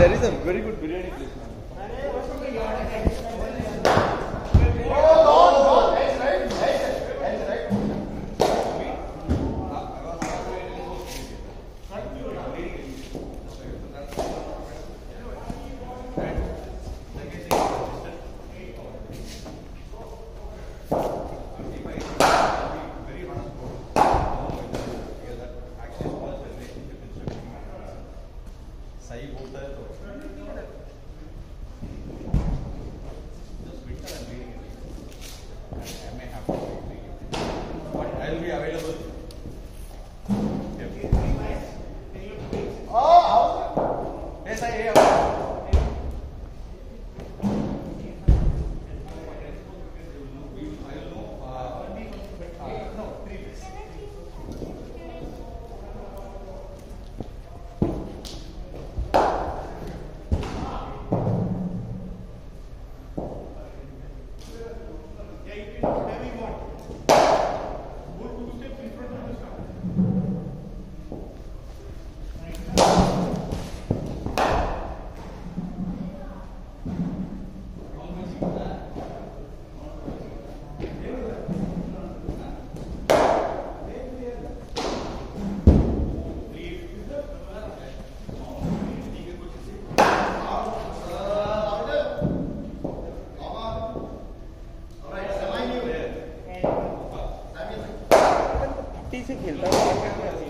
There is a very good biryani place. dice que el Tano va a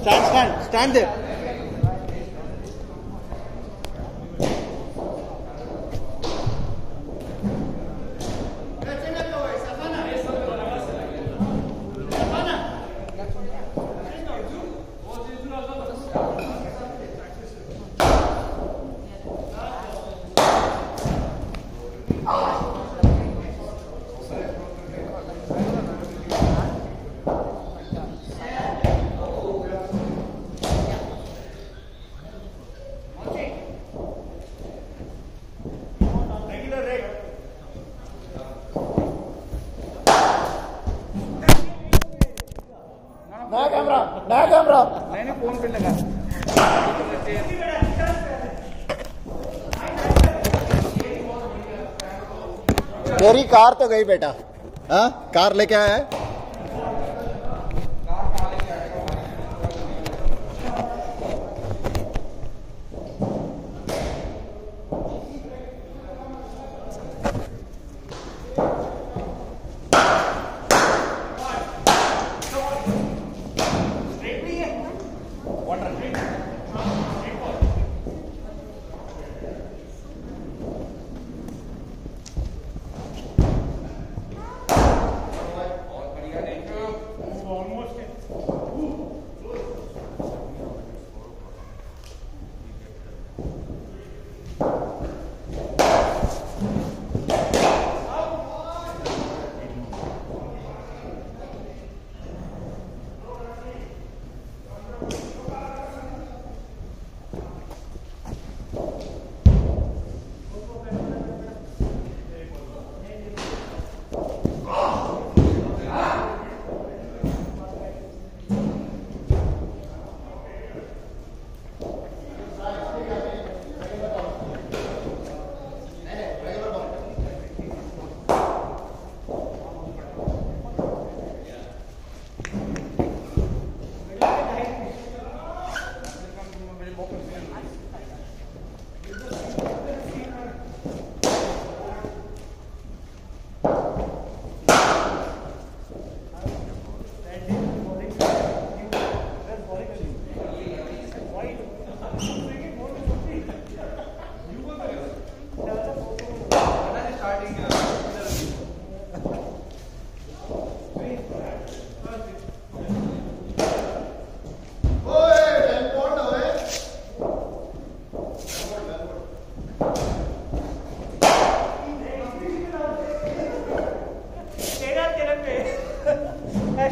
Stand, stand, stand there. तेरी car तो गई बेटा। हाँ? Car लेके आया है?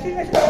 ঠিক আছে